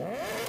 어?